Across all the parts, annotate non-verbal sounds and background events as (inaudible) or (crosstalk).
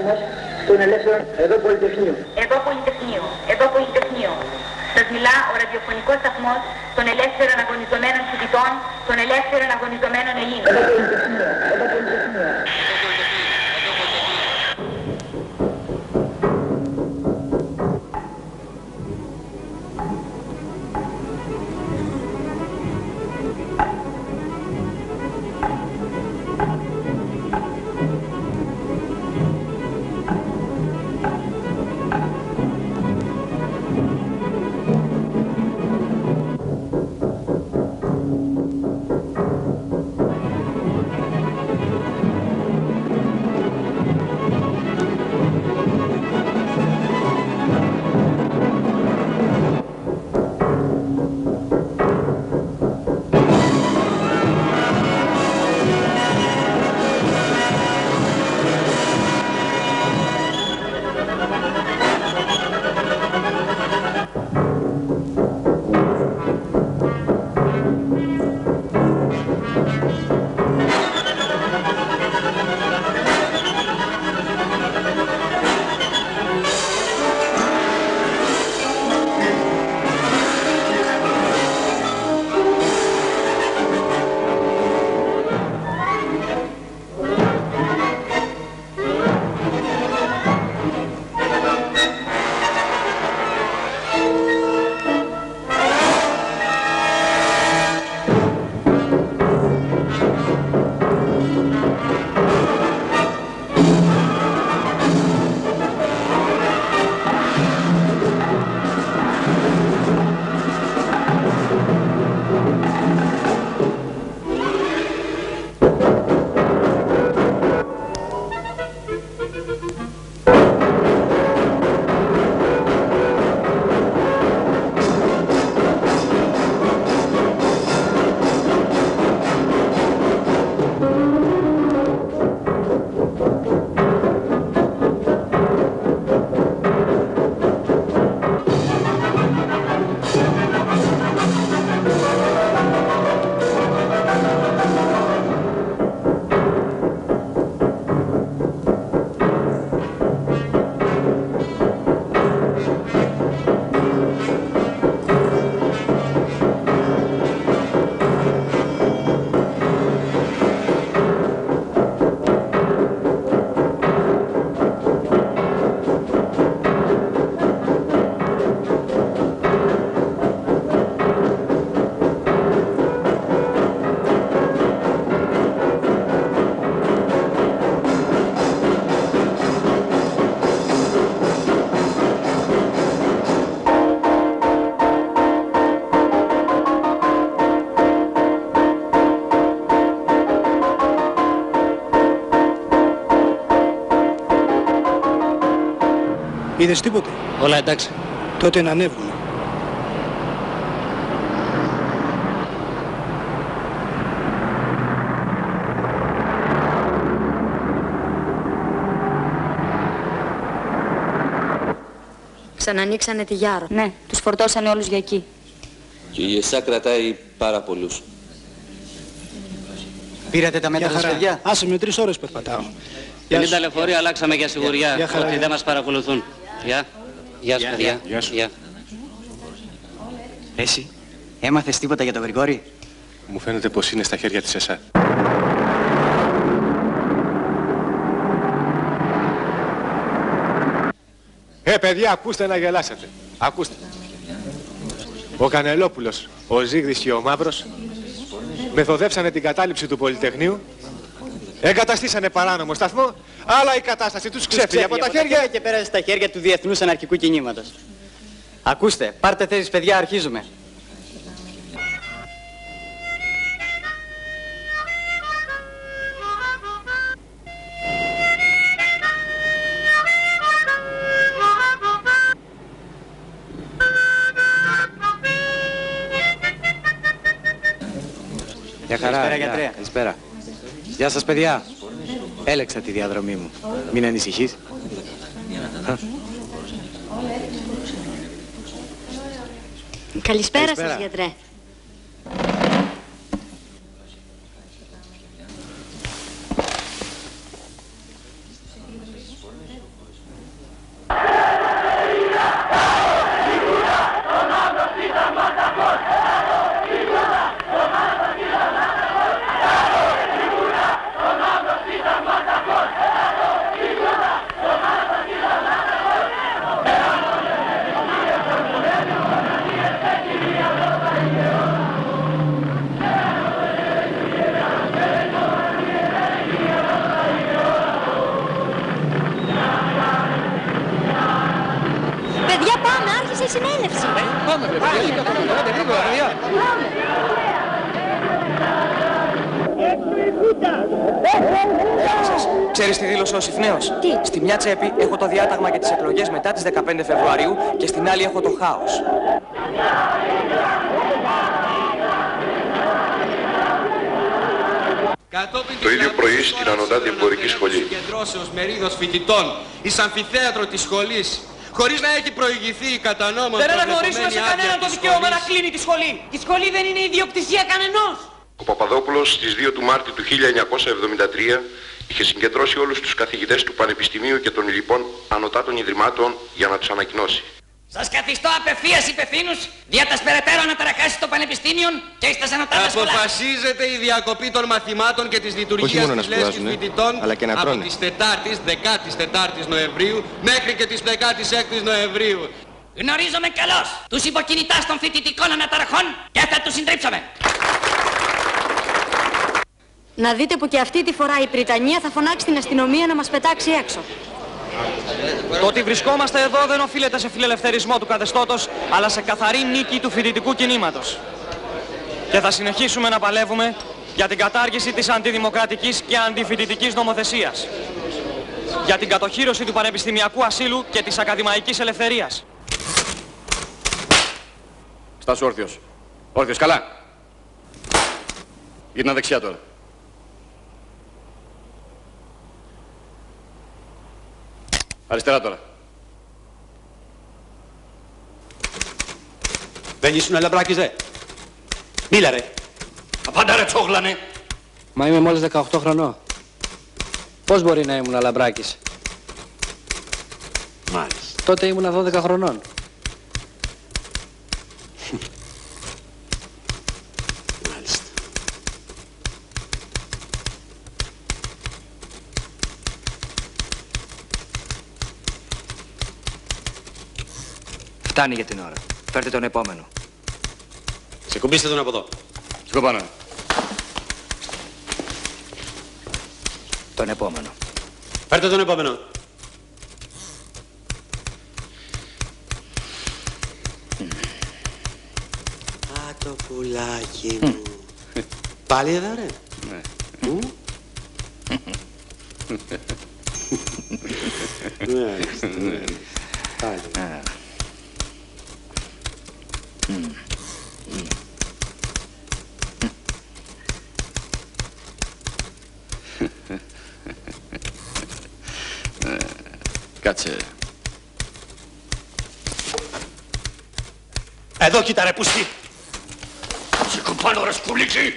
ραδιοφωνικό σταθμός των ελεύθερων εδώ Πολυτεχνείο. Εδώ Πολυτεχνείο. Εδώ Πολυτεχνείο. Σας μιλά ο ραδιοφωνικός σταθμός των ελεύθερων αγωνιζομένων φοιτητών, των ελεύθερων αγωνιζομένων Ελλήνων. Εδώ Πολυτεχνείο. Εδώ Πολυτεχνείο. Είδες τίποτε; Όλα εντάξει. Τότε να ανέβουμε. Ξανανοίξανε τη Γιάρο. Ναι, τους φορτώσανε όλους για εκεί. Και η ΕΣΑ κρατάει πάρα πολλούς. Πήρατε τα μέτρα Για σας, χαρά. παιδιά; Άσε με τρεις ώρες περπατάω. Γεια 50 σου. λεωφορεία αλλάξαμε για σιγουριά, Γεια χαρά, ότι γεια. δεν μας παρακολουθούν. Γεια. Γεια σου, παιδιά. Γεια σου. Γεια. Εσύ, έμαθες τίποτα για τον Γρηγόρη; Μου φαίνεται πως είναι στα χέρια της ΕΣΑ. Ε, παιδιά, ακούστε να γελάσετε. Ακούστε. Ο Κανελόπουλος, ο Ζήγδης και ο Μαύρος μεθοδεύσανε την κατάληψη του Πολυτεχνείου, εγκαταστήσανε παράνομο σταθμό, αλλά η κατάσταση τους ξέφυγε από τα χέρια. και πέρασε στα χέρια του Διεθνούς Αναρχικού Κινήματος. Ακούστε, πάρτε θέσεις παιδιά, αρχίζουμε. Γεια χαρά. Καλησπέρα, γεια. γιατρέ. Καλησπέρα. Γεια σας παιδιά. Έλεξα τη διαδρομή μου. Μην ανησυχείς. Καλησπέρα, Καλησπέρα. σας, γιατρέ. Ξέρεις τι δήλωσε ο Συφνέος. Τι; Στη μια τσέπη έχω το διάταγμα για τις εκλογές μετά τις 15 Φεβρουαρίου και στην άλλη έχω το χάος. Το ίδιο πρωί στην Ανωτάτη Εμπορική Σχολή. Συγκεντρώσεως μερίδος φοιτητών εις αμφιθέατρο της σχολής χωρίς να έχει προηγηθεί η κατά νόμο Δεν αναγνωρίζουμε προβλεπωμένη σε άδεια κανέναν το της δικαίωμα να σχολής. κλείνει τη σχολή. Η σχολή δεν είναι ιδιοκτησία κανενός. Ο Παπαδόπουλος στις 2 του Μάρτη του 1973 είχε συγκεντρώσει όλους τους καθηγητές του Πανεπιστημίου και των λοιπών ανωτάτων ιδρυμάτων για να τους ανακοινώσει. Σας καθιστώ απευθείας υπευθύνους για τας περαιτέρω αναταραχάσεις των πανεπιστήμιων και στα ανωτάτα σχολά. Αποφασίζεται η διακοπή των μαθημάτων και της λειτουργίας μόνο να της λέσχης σπουδάζουνε, φοιτητών αλλά και να από τρώνε. τις 4ης, 14ης Νοεμβρίου μέχρι και τις 16ης Νοεμβρίου. Γνωρίζομαι καλώς τους υποκινητάς των φοιτητικών αναταραχών και θα τους συντρίψουμε. Να δείτε που και αυτή τη φορά η Πριτανία θα φωνάξει την αστυνομία να μας πετάξει έξω. Το ότι βρισκόμαστε εδώ δεν οφείλεται σε φιλελευθερισμό του καθεστώτος, αλλά σε καθαρή νίκη του φοιτητικού κινήματος. Και θα συνεχίσουμε να παλεύουμε για την κατάργηση της αντιδημοκρατικής και αντιφοιτητικής νομοθεσίας. Για την κατοχήρωση του πανεπιστημιακού ασύλου και της ακαδημαϊκής ελευθερίας. Στάσου όρθιος. Όρθιος, καλά. Γύρνα δεξιά τώρα. Αριστερά τώρα. Δεν ήσουν λαμπράκης ρε. Μίλα ρε. Απάντα ρε τσόγλανε. Μα είμαι μόλις 18 χρονών. Πώς μπορεί να ήμουν λαμπράκης. Μάλιστα. Τότε ήμουν 12 χρονών. Φτάνει για την ώρα. Φέρτε τον επόμενο. Σε κουμπίστε τον από εδώ. Σηκώ πάνω. Τον επόμενο. Φέρτε τον επόμενο. Α, το πουλάκι μου. Πάλι εδώ ρε. Ναι. Μμ. Μάλιστα, (laughs) ναι. Πάλι. Κάτσε. Εδώ κοίτα ρε πουστή. Σήκω πάνω ρε σκουλίτσι.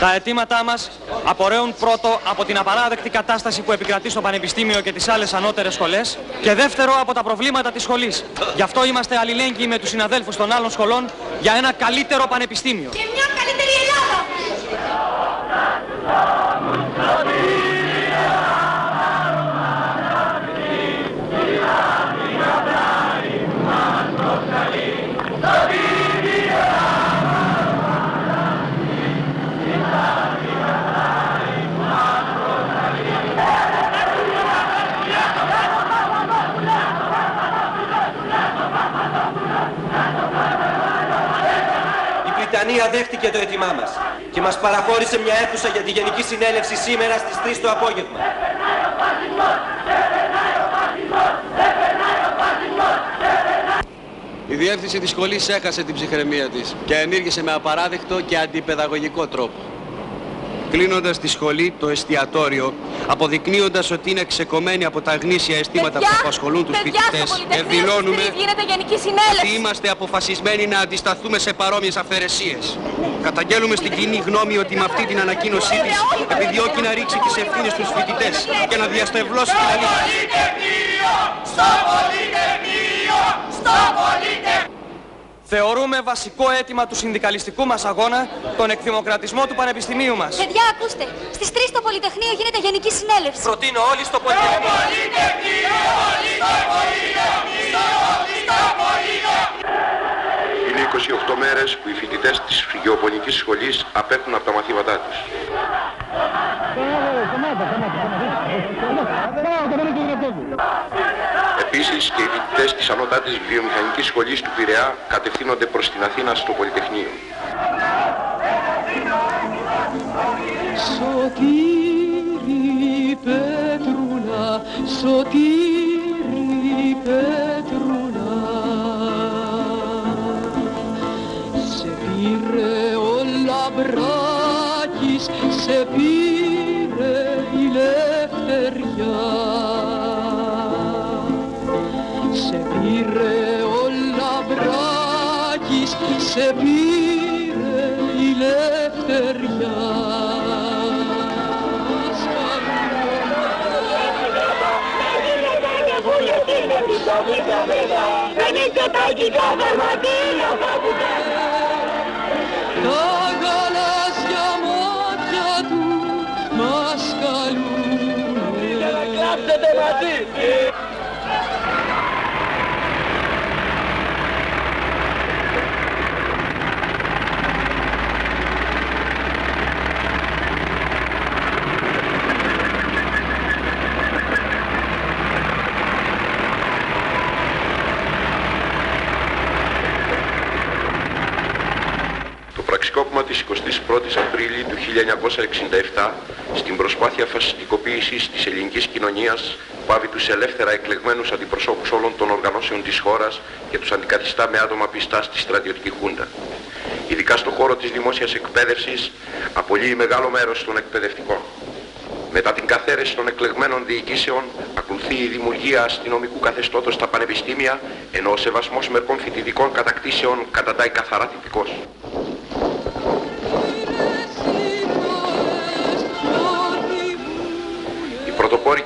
Τα αιτήματά μας απορρέουν πρώτο από την απαράδεκτη κατάσταση που επικρατεί στο Πανεπιστήμιο και τις άλλες ανώτερες σχολές και δεύτερο από τα προβλήματα της σχολής. Γι' αυτό είμαστε αλληλέγγυοι με τους συναδέλφους των άλλων σχολών για ένα καλύτερο πανεπιστήμιο. Και μια καλύτερη Ελλάδα. Η Βρυτανία δέχτηκε το αίτημά μας και μας παραχώρησε μια αίθουσα για τη Γενική Συνέλευση σήμερα στις 3 το απόγευμα. Η διεύθυνση της σχολής έχασε την ψυχραιμία της και ενήργησε με απαράδεκτο και αντιπαιδαγωγικό τρόπο. Κλείνοντας τη σχολή, το εστιατόριο, αποδεικνύοντας ότι είναι ξεκομμένη από τα γνήσια αισθήματα που απασχολούν τους παιδιά, στο φοιτητές, Πολυτεχνείο στις ευδηλώνουμε τρεις γίνεται γενική συνέλευση. ότι είμαστε αποφασισμένοι να αντισταθούμε σε παρόμοιες αφαιρεσίες. Καταγγέλουμε στην κοινή γνώμη ότι με αυτή την ανακοίνωσή της επιδιώκει να ρίξει τις ευθύνες στους φοιτητές και να διαστευλώσει την αλήθεια. Στο Πολυτεχνείο! Στο Πολυτεχνείο! Θεωρούμε βασικό αίτημα του συνδικαλιστικού μας αγώνα τον εκδημοκρατισμό του Πανεπιστημίου μας. Παιδιά, ακούστε. Στις 3 στο Πολυτεχνείο γίνεται γενική συνέλευση. Προτείνω όλοι στο Πολυτεχνείο. Είναι 28 μέρες που οι φοιτητές της γεωπονικής σχολής απέχουν από τα μαθήματά τους. Επίσης και οι φοιτητές της ανώτατης βιομηχανικής σχολής του Πειραιά κατευθύνονται προς την Αθήνα στο Πολυτεχνείο. Σωτήρι Πέτρουλα, Σωτήρι Πέτρουλα Σε πήρε ο Λαμπράκης, σε πήρε σε πήρε η Λευτεριά Τα γαλάζια μάτια του μας καλούνε. Για να κλάψετε μαζί Το πραξικόπημα της 21ης Απρίλη του 1967 στην προσπάθεια φασιστικοποίησης της ελληνικής κοινωνίας πάβει τους ελεύθερα εκλεγμένους αντιπροσώπους όλων των οργανώσεων της χώρας και τους αντικαθιστά με άτομα πιστά στη στρατιωτική χούντα. Ειδικά στον χώρο της δημόσιας εκπαίδευσης απολύει μεγάλο μέρος των εκπαιδευτικών. Μετά την καθαίρεση των εκλεγμένων διοικήσεων ακολουθεί η δημιουργία αστυνομικού καθεστώτος στα πανεπιστήμια ενώ ο σεβασμός μερικών φοιτητικών κατακτήσεων καταντάει καθαρά τυπικός.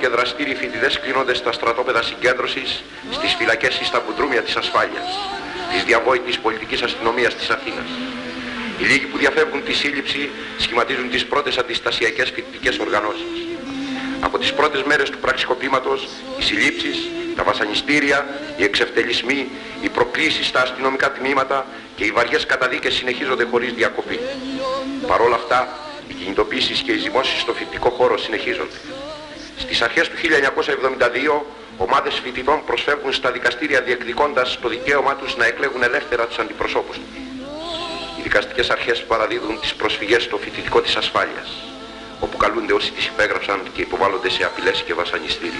Και δραστήριοι φοιτητές κλείνονται στα στρατόπεδα συγκέντρωσης, στις φυλακές ή στα κουντρούμια της ασφάλειας, της διαβόητης πολιτικής αστυνομίας της Αθήνας. Οι λίγοι που διαφεύγουν της σύλληψη σχηματίζουν τις πρώτες αντιστασιακές φοιτητικές οργανώσεις. Από τις πρώτες μέρες του πραξικοπήματος, οι συλλήψεις, τα βασανιστήρια, οι εξευτελισμοί, οι προκλήσεις στα αστυνομικά τμήματα και οι βαριές καταδίκες συνεχίζονται χωρίς διακοπή. Παρ' όλα αυτά, οι κινητοποίησεις και οι ζυμώσεις στο φοιτητικό χώρο συνεχίζονται. Στις αρχές του 1972, ομάδες φοιτητών προσφεύγουν στα δικαστήρια διεκδικώντας το δικαίωμά τους να εκλέγουν ελεύθερα τους αντιπροσώπους τους. Οι δικαστικές αρχές παραδίδουν τις προσφυγές στο φοιτητικό της ασφάλειας, όπου καλούνται όσοι τις υπέγραψαν και υποβάλλονται σε απειλές και βασανιστήρια.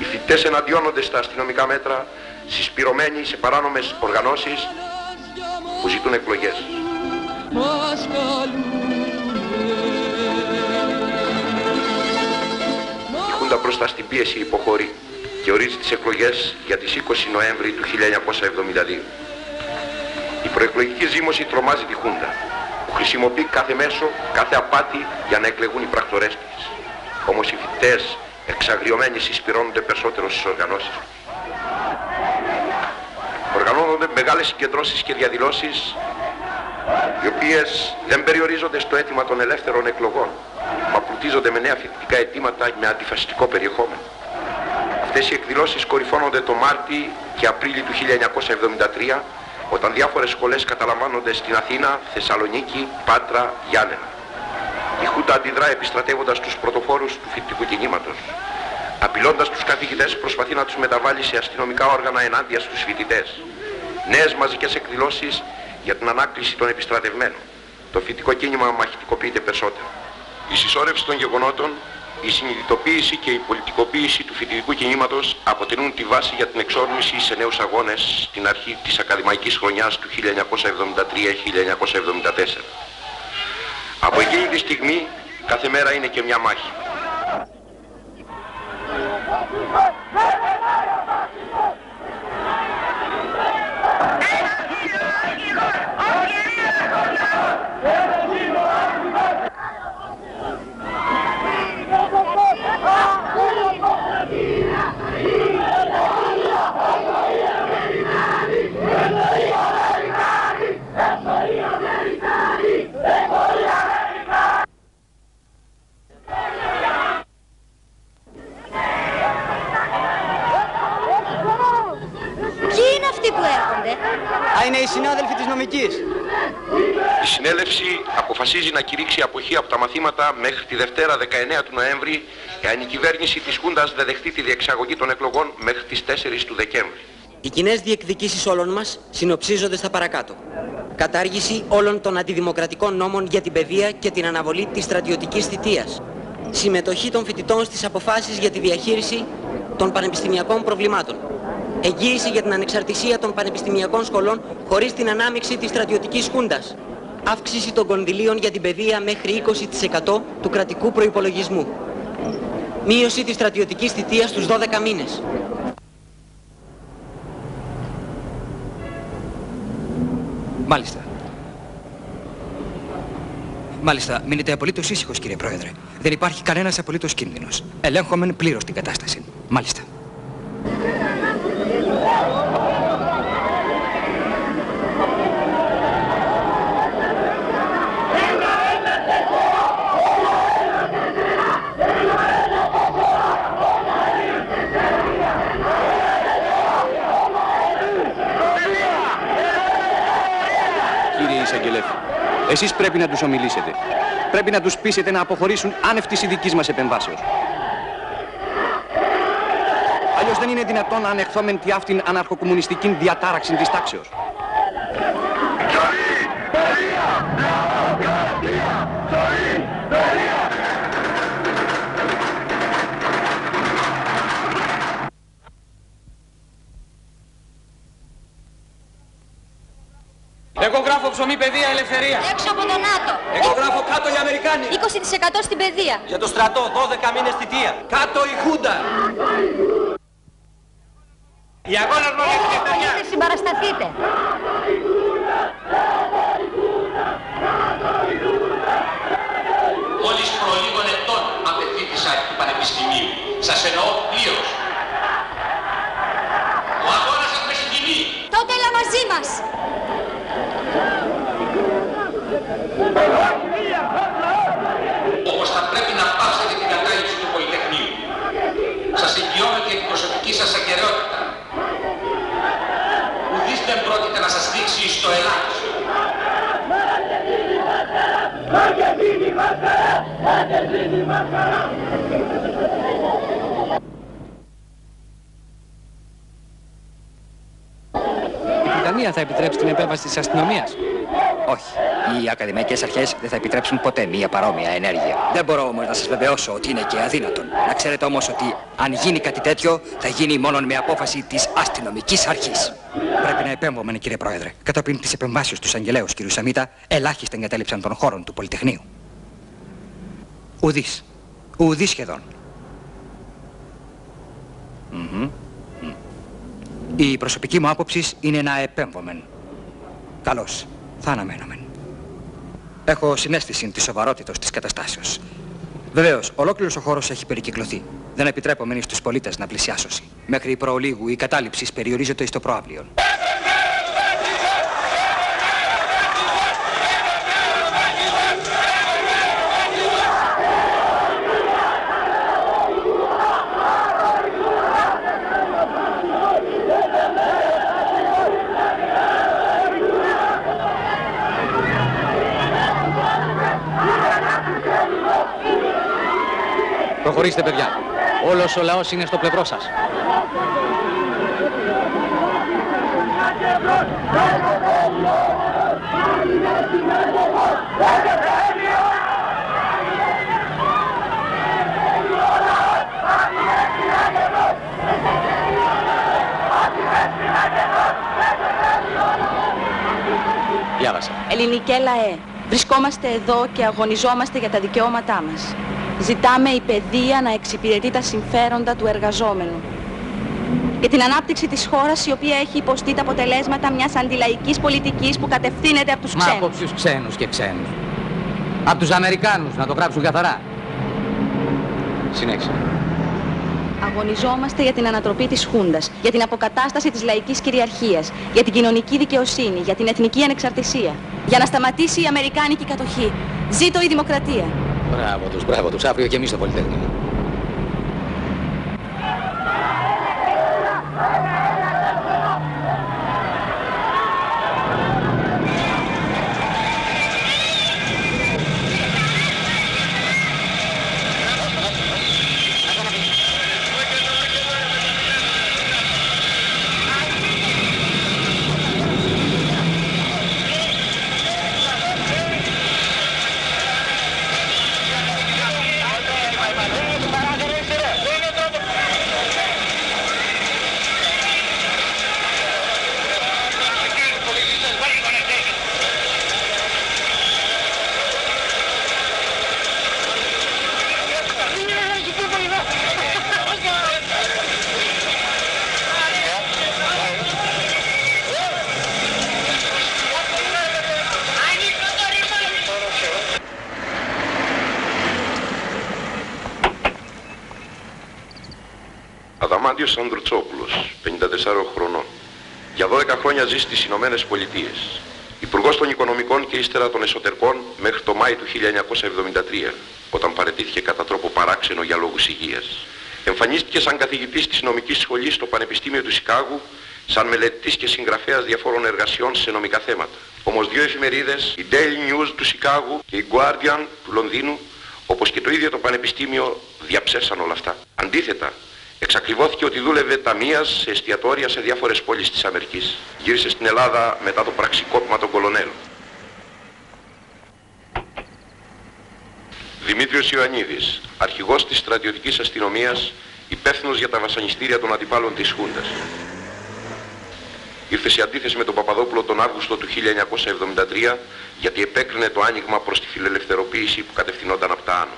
Οι φοιτητές εναντιώνονται στα αστυνομικά μέτρα, συσπηρωμένοι σε παράνομες οργανώσεις που ζητούν εκλογές. Μας Η Χούντα μπροστά στην πίεση υποχωρεί και ορίζει τις εκλογές για τις 20 Νοέμβρη του 1972. Η προεκλογική ζήμωση τρομάζει τη Χούντα, που χρησιμοποιεί κάθε μέσο, κάθε απάτη για να εκλεγούν οι πρακτορές της. Όμως οι φοιτητές εξαγριωμένοι συσπηρώνονται περισσότερο στις οργανώσεις τους. Οργανώνονται μεγάλες συγκεντρώσεις και διαδηλώσεις οι οποίες δεν περιορίζονται στο αίτημα των ελεύθερων εκλογών, μα πλουτίζονται με νέα φοιτητικά αιτήματα με αντιφασιστικό περιεχόμενο. Αυτές οι εκδηλώσεις κορυφώνονται το Μάρτι και Απρίλη του 1973, όταν διάφορες σχολές καταλαμβάνονται στην Αθήνα, Θεσσαλονίκη, Πάτρα, Γιάννενα. Η Χούντα αντιδρά επιστρατεύοντας τους πρωτοφόρους του φοιτητικού κινήματος. Απειλώντας τους καθηγητές προσπαθεί να τους μεταβάλει σε αστυνομικά όργανα ενάντια στους φοιτητές. Νέες μαζικές εκδηλώσεις για την ανάκληση των επιστρατευμένων. Το φοιτητικό κίνημα μαχητικοποιείται περισσότερο. Η συσσόρευση των γεγονότων, η συνειδητοποίηση και η πολιτικοποίηση του φοιτητικού κινήματος αποτελούν τη βάση για την εξόρμηση σε νέους αγώνες στην αρχή της ακαδημαϊκής χρονιάς του 1973-1974. Από εκείνη τη στιγμή κάθε μέρα είναι και μια μάχη. Ποιοι είναι αυτοί που έρχονται. Α, είναι οι συνάδελφοι της νομικής. Η συνέλευση αποφασίζει να κηρύξει αποχή από τα μαθήματα μέχρι τη Δευτέρα 19 του Νοέμβρη, εάν η κυβέρνηση της Χούντας δεν δεχτεί τη διεξαγωγή των εκλογών μέχρι τις 4 του Δεκέμβρη. Οι κοινές διεκδικήσεις όλων μας συνοψίζονται στα παρακάτω. Κατάργηση όλων των αντιδημοκρατικών νόμων για την παιδεία και την αναβολή της στρατιωτικής θητείας. Συμμετοχή των φοιτητών στις αποφάσεις για τη διαχείριση των πανεπιστημιακών προβλημάτων. Εγγύηση για την ανεξαρτησία των πανεπιστημιακών σχολών χωρίς την ανάμειξη της στρατιωτικής χούντας. Αύξηση των κονδυλίων για την παιδεία μέχρι 20% του κρατικού προϋπολογισμού. Μείωση της στρατιωτικής θητείας στους 12 μήνες. Μάλιστα. Μάλιστα, μείνετε απολύτως ήσυχος, κύριε Πρόεδρε. Δεν υπάρχει κανένας απολύτως κίνδυνος. Ελέγχομαι πλήρως την κατάσταση. Μάλιστα. Κύριε Ισαγγελέφη, εσείς πρέπει να τους ομιλήσετε. Πρέπει να τους πείσετε να αποχωρήσουν άνευ της ειδικής μας επεμβάσεως. Αλλιώς δεν είναι δυνατόν να ανεχθόμεν τη αυτήν αναρχοκομμουνιστική διατάραξη της τάξεως. Ελευθερία. Έξω από τον ΝΑΤΟ. Εγώ γράφω κάτω οι Αμερικάνοι. 20% στην παιδεία. Για το στρατό, 12 μήνες θητεία. Κάτω η Χούντα. Η αγώνα μου λέει Μπορείτε συμπαρασταθείτε. Μόλις προ λίγων ετών απευθύτησα του Πανεπιστημίου. Σας εννοώ πλήρως. Ο αγώνας σας με συγκινεί. Τότε έλα μαζί μας. Όπως θα πρέπει να πάψετε την κατάληψη του Πολυτεχνείου. Σας εγγυώμαι και την προσωπική σας ακαιρεότητα. Ουδής δεν πρόκειται να σας δείξει στο ελάχιστο. Η Βρετανία θα επιτρέψει την επέμβαση της αστυνομίας; Όχι. Οι ακαδημαϊκές αρχές δεν θα επιτρέψουν ποτέ μία παρόμοια ενέργεια. Δεν μπορώ όμως να σας βεβαιώσω ότι είναι και αδύνατον. Να ξέρετε όμως ότι αν γίνει κάτι τέτοιο θα γίνει μόνο με απόφαση της αστυνομικής αρχής. Πρέπει να επέμβουμε, κύριε Πρόεδρε. Κατόπιν της επεμβάσεως του Αγγελέους, κ. Σαμίτα, ελάχιστα εγκατέλειψαν των χώρων του Πολυτεχνείου. Ουδής. Ουδής σχεδόν. Μμμ. Μμ. Η προσωπική μου άποψη είναι να επέμβομεν. Καλώς. Θα αναμένομεν. Έχω συνέστηση της σοβαρότητας της καταστάσεως. Βεβαίως, ολόκληρος ο χώρος έχει περικυκλωθεί. Δεν επιτρέπομεν στους πολίτες να πλησιάσωση. Μέχρι προολίγου η κατάληψη περιορίζεται στο προάβλιο. Προχωρήστε, παιδιά. Όλος ο λαός είναι στο πλευρό σας. Διάβασα. Ελληνικέ λαέ, βρισκόμαστε εδώ και αγωνιζόμαστε για τα δικαιώματά μας. Ζητάμε η παιδεία να εξυπηρετεί τα συμφέροντα του εργαζόμενου. Και την ανάπτυξη της χώρας η οποία έχει υποστεί τα αποτελέσματα μιας αντιλαϊκής πολιτικής που κατευθύνεται από τους Μα από ξένους. ποιους ξένους και ξένους. Από τους Αμερικάνους, να το γράψουν καθαρά. Συνέχισε. Αγωνιζόμαστε για την ανατροπή της Χούντας, για την αποκατάσταση της λαϊκής κυριαρχίας, για την κοινωνική δικαιοσύνη, για την εθνική ανεξαρτησία, για να σταματήσει η Αμερικάνικη κατοχή. Ζήτω η δημοκρατία. Μπράβο τους, μπράβο τους. Αύριο και εμείς στο Πολυτεχνείο. Χρόνια ζει στις Ηνωμένες Πολιτείες. Υπουργός των Οικονομικών και ύστερα των Εσωτερικών μέχρι το Μάη του 1973, όταν παρετήθηκε κατά τρόπο παράξενο για λόγους υγείας. Εμφανίστηκε σαν καθηγητής της νομικής σχολής στο Πανεπιστήμιο του Σικάγου, σαν μελετητής και συγγραφέας διαφόρων εργασιών σε νομικά θέματα. Όμως δύο εφημερίδες, η Daily News του Σικάγου και η Guardian του Λονδίνου, όπως και το ίδιο το Πανεπιστήμιο, διαψεύσαν όλα αυτά. Αντίθετα, εξακριβώθηκε ότι δούλευε ταμείας σε εστιατόρια σε διάφορες πόλεις της Αμερικής. Γύρισε στην Ελλάδα μετά το πραξικόπημα των κολονέλων. Δημήτριος Ιωαννίδης, αρχηγός της στρατιωτικής αστυνομίας, υπεύθυνος για τα βασανιστήρια των αντιπάλων της Χούντας. Ήρθε σε αντίθεση με τον Παπαδόπουλο τον Αύγουστο του 1973 γιατί επέκρινε το άνοιγμα προς τη φιλελευθεροποίηση που κατευθυνόταν από τα άνω.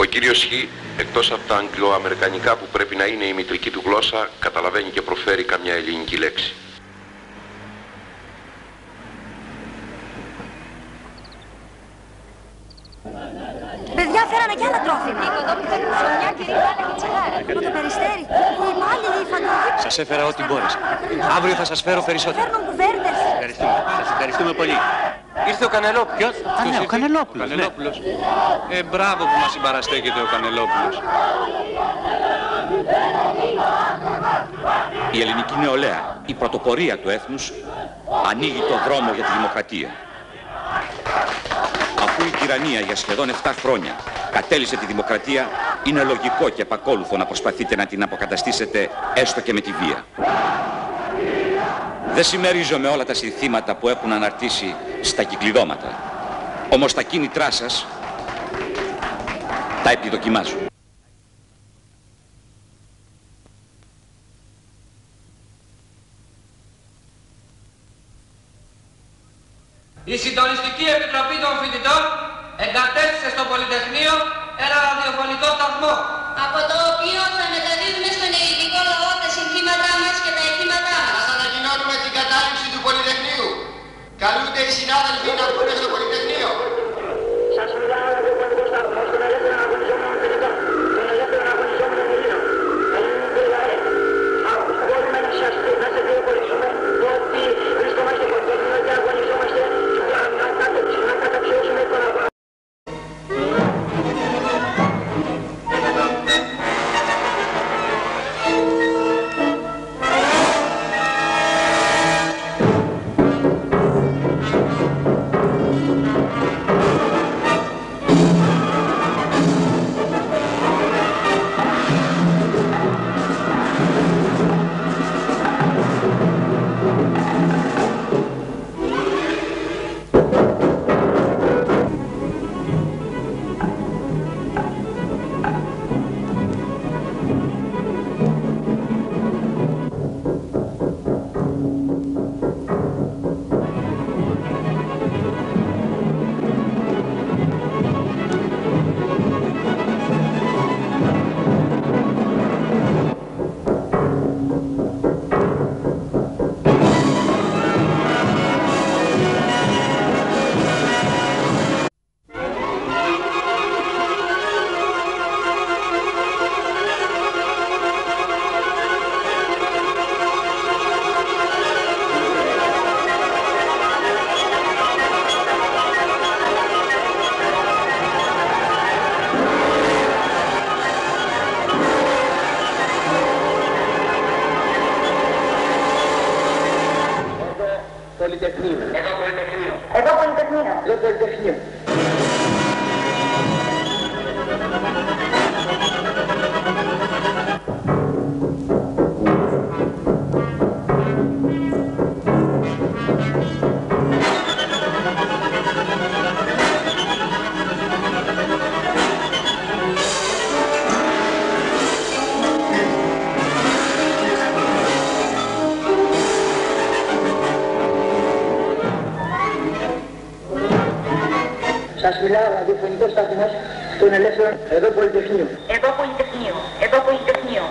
Ο κύριος Χ, εκτός από τα αγγλοαμερικανικά που πρέπει να είναι η μητρική του γλώσσα, καταλαβαίνει και προφέρει καμιά ελληνική λέξη. Παιδιά φέρανε κι άλλα τρόφιμα. Ψωμιά και ρίχνανε και τσιγάρα. Από το περιστέρι. Οι υπάλληλοι, οι φαντουργοί. Σας έφερα ό,τι μπόρεσα. Αύριο θα σας φέρω περισσότερο. Φέρνουν κουβέρτες. Ευχαριστούμε. Σας ευχαριστούμε πολύ. Ήρθε ο Κανελόπουλος. Ποιος; Α, ναι, ο Κανελόπουλος. Κανελόπουλος. Ε, μπράβο που μας συμπαραστέκεται ο Κανελόπουλος. Η ελληνική νεολαία, η πρωτοπορία του έθνους, ανοίγει το δρόμο για τη δημοκρατία. Αφού η τυραννία για σχεδόν 7 χρόνια κατέλησε τη δημοκρατία, είναι λογικό και επακόλουθο να προσπαθείτε να την αποκαταστήσετε έστω και με τη βία. Δεν συμμερίζομαι όλα τα συνθήματα που έχουν αναρτήσει στα κυκλειδώματα. Όμως τα κίνητρά σας τα επιδοκιμάζω. Σας μιλάω ραδιοφωνικό σταθμός στον ελεύθερο εδώ Πολυτεχνείο. Εδώ Πολυτεχνείο. Πολυτεχνείο. Εδώ Πολυτεχνείο.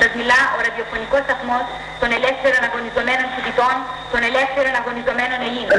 Σας μιλά ο ραδιοφωνικός σταθμός των ελεύθερων αγωνιζομένων φοιτητών, των ελεύθερων αγωνιζομένων Ελλήνων.